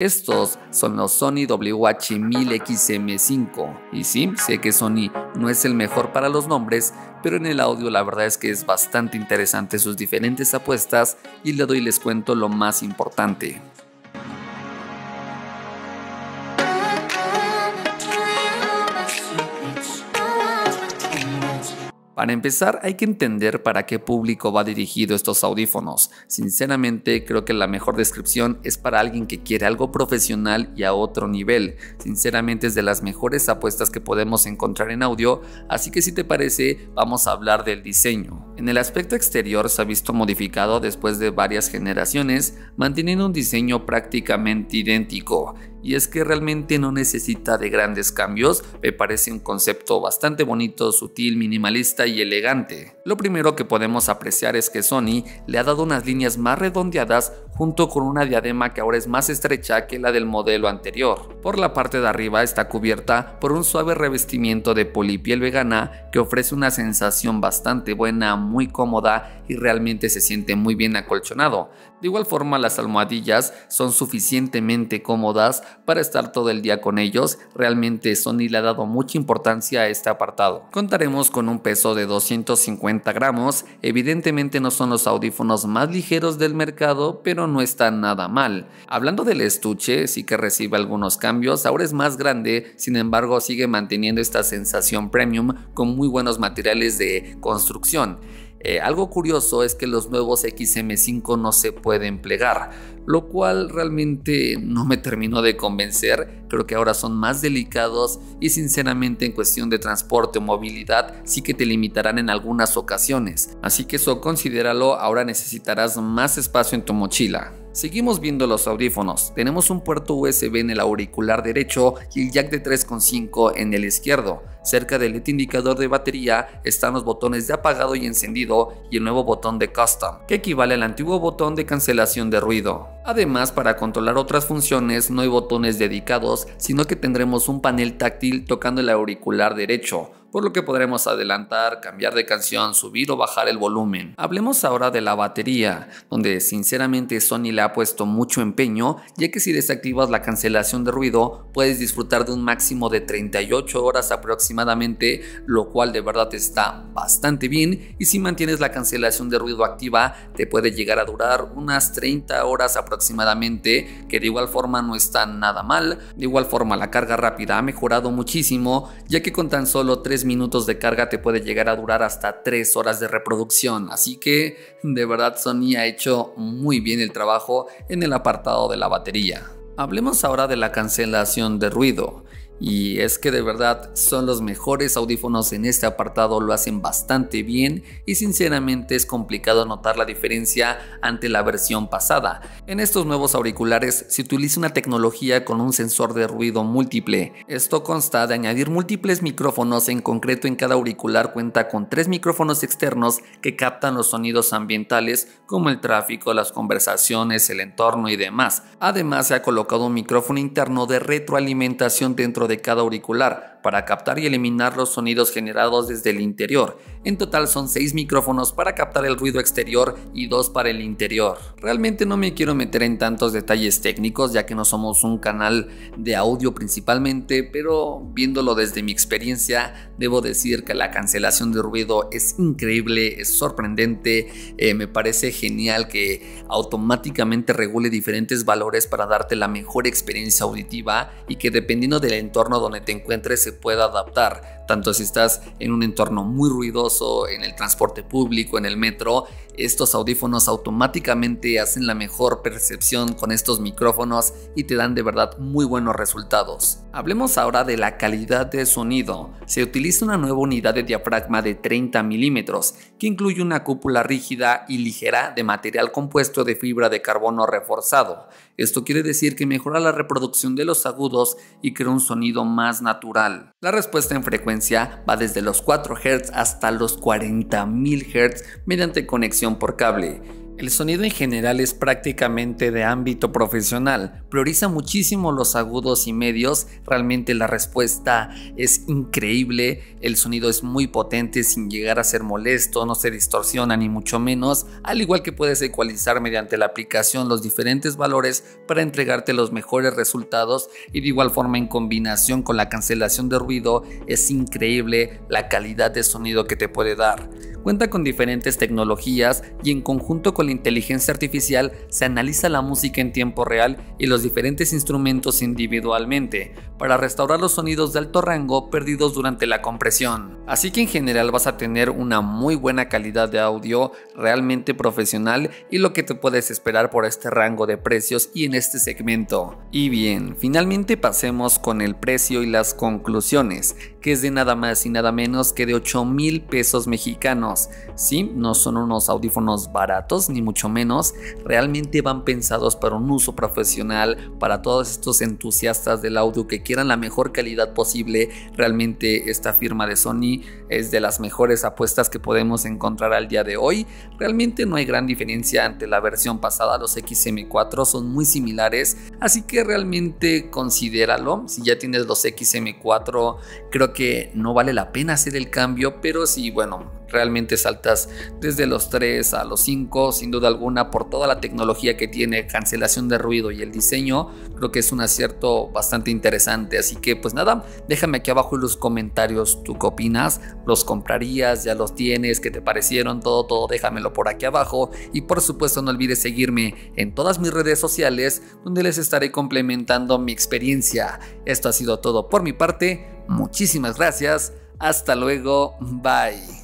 Estos son los Sony WH-1000XM5 y sí, sé que Sony no es el mejor para los nombres, pero en el audio la verdad es que es bastante interesante sus diferentes apuestas y le doy les cuento lo más importante. Para empezar, hay que entender para qué público va dirigido estos audífonos. Sinceramente, creo que la mejor descripción es para alguien que quiere algo profesional y a otro nivel. Sinceramente es de las mejores apuestas que podemos encontrar en audio, así que si te parece, vamos a hablar del diseño. En el aspecto exterior se ha visto modificado después de varias generaciones, manteniendo un diseño prácticamente idéntico y es que realmente no necesita de grandes cambios, me parece un concepto bastante bonito, sutil, minimalista y elegante. Lo primero que podemos apreciar es que Sony le ha dado unas líneas más redondeadas junto con una diadema que ahora es más estrecha que la del modelo anterior. Por la parte de arriba está cubierta por un suave revestimiento de polipiel vegana que ofrece una sensación bastante buena, muy cómoda y realmente se siente muy bien acolchonado. De igual forma las almohadillas son suficientemente cómodas para estar todo el día con ellos, realmente Sony le ha dado mucha importancia a este apartado. Contaremos con un peso de 250 gramos, evidentemente no son los audífonos más ligeros del mercado, pero no está nada mal. Hablando del estuche, sí que recibe algunos cambios, ahora es más grande, sin embargo sigue manteniendo esta sensación premium con muy buenos materiales de construcción. Eh, algo curioso es que los nuevos XM5 no se pueden plegar, lo cual realmente no me terminó de convencer. Creo que ahora son más delicados y sinceramente en cuestión de transporte o movilidad sí que te limitarán en algunas ocasiones. Así que eso considéralo, ahora necesitarás más espacio en tu mochila. Seguimos viendo los audífonos. Tenemos un puerto USB en el auricular derecho y el jack de 3.5 en el izquierdo. Cerca del indicador de batería están los botones de apagado y encendido y el nuevo botón de Custom, que equivale al antiguo botón de cancelación de ruido. Además, para controlar otras funciones no hay botones dedicados, sino que tendremos un panel táctil tocando el auricular derecho, por lo que podremos adelantar, cambiar de canción, subir o bajar el volumen. Hablemos ahora de la batería, donde sinceramente Sony le ha puesto mucho empeño, ya que si desactivas la cancelación de ruido, puedes disfrutar de un máximo de 38 horas aproximadamente, lo cual de verdad está bastante bien, y si mantienes la cancelación de ruido activa, te puede llegar a durar unas 30 horas aproximadamente, que de igual forma no está nada mal. De igual forma la carga rápida ha mejorado muchísimo, ya que con tan solo 3 minutos de carga te puede llegar a durar hasta 3 horas de reproducción. Así que de verdad Sony ha hecho muy bien el trabajo en el apartado de la batería. Hablemos ahora de la cancelación de ruido. Y es que de verdad son los mejores audífonos en este apartado, lo hacen bastante bien y sinceramente es complicado notar la diferencia ante la versión pasada. En estos nuevos auriculares se utiliza una tecnología con un sensor de ruido múltiple. Esto consta de añadir múltiples micrófonos, en concreto en cada auricular cuenta con tres micrófonos externos que captan los sonidos ambientales como el tráfico, las conversaciones, el entorno y demás. Además se ha colocado un micrófono interno de retroalimentación dentro de cada auricular para captar y eliminar los sonidos generados desde el interior. En total son 6 micrófonos para captar el ruido exterior y 2 para el interior. Realmente no me quiero meter en tantos detalles técnicos ya que no somos un canal de audio principalmente, pero viéndolo desde mi experiencia debo decir que la cancelación de ruido es increíble, es sorprendente, eh, me parece genial que automáticamente regule diferentes valores para darte la mejor experiencia auditiva y que dependiendo del entorno donde te encuentres pueda adaptar, tanto si estás en un entorno muy ruidoso, en el transporte público, en el metro, estos audífonos automáticamente hacen la mejor percepción con estos micrófonos y te dan de verdad muy buenos resultados. Hablemos ahora de la calidad de sonido. Se utiliza una nueva unidad de diafragma de 30 milímetros que incluye una cúpula rígida y ligera de material compuesto de fibra de carbono reforzado. Esto quiere decir que mejora la reproducción de los agudos y crea un sonido más natural. La respuesta en frecuencia va desde los 4 Hz hasta los 40.000 Hz mediante conexión por cable. El sonido en general es prácticamente de ámbito profesional, prioriza muchísimo los agudos y medios, realmente la respuesta es increíble, el sonido es muy potente sin llegar a ser molesto, no se distorsiona ni mucho menos, al igual que puedes ecualizar mediante la aplicación los diferentes valores para entregarte los mejores resultados. Y de igual forma en combinación con la cancelación de ruido es increíble la calidad de sonido que te puede dar. Cuenta con diferentes tecnologías y en conjunto con inteligencia artificial se analiza la música en tiempo real y los diferentes instrumentos individualmente para restaurar los sonidos de alto rango perdidos durante la compresión. Así que en general vas a tener una muy buena calidad de audio realmente profesional y lo que te puedes esperar por este rango de precios y en este segmento. Y bien, finalmente pasemos con el precio y las conclusiones, que es de nada más y nada menos que de 8 mil pesos mexicanos. Sí, no son unos audífonos baratos ni mucho menos, realmente van pensados para un uso profesional, para todos estos entusiastas del audio que quieran la mejor calidad posible. Realmente esta firma de Sony es de las mejores apuestas que podemos encontrar al día de hoy. Realmente no hay gran diferencia ante la versión pasada, los XM4 son muy similares, así que realmente considéralo. Si ya tienes los XM4, creo que no vale la pena hacer el cambio, pero si bueno, realmente saltas desde los 3 a los 5, sin duda alguna, por toda la tecnología que tiene, cancelación de ruido y el diseño, creo que es un acierto bastante interesante. Así que pues nada, déjame aquí abajo en los comentarios tú qué opinas, los comprarías, ya los tienes, qué te parecieron, todo, todo, déjamelo por aquí abajo. Y por supuesto no olvides seguirme en todas mis redes sociales, donde les estaré complementando mi experiencia. Esto ha sido todo por mi parte, muchísimas gracias, hasta luego, bye.